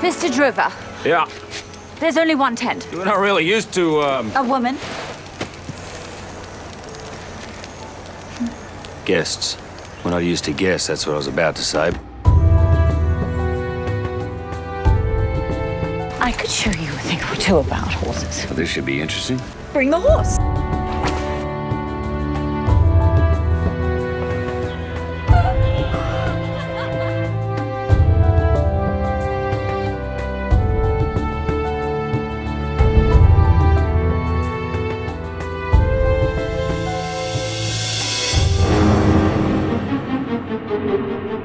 Mr. Drover. Yeah. There's only one tent. We're not really used to, um... A woman. Guests. We're not used to guests, that's what I was about to say. I could show you a thing or two about horses. Well, this should be interesting. Bring the horse.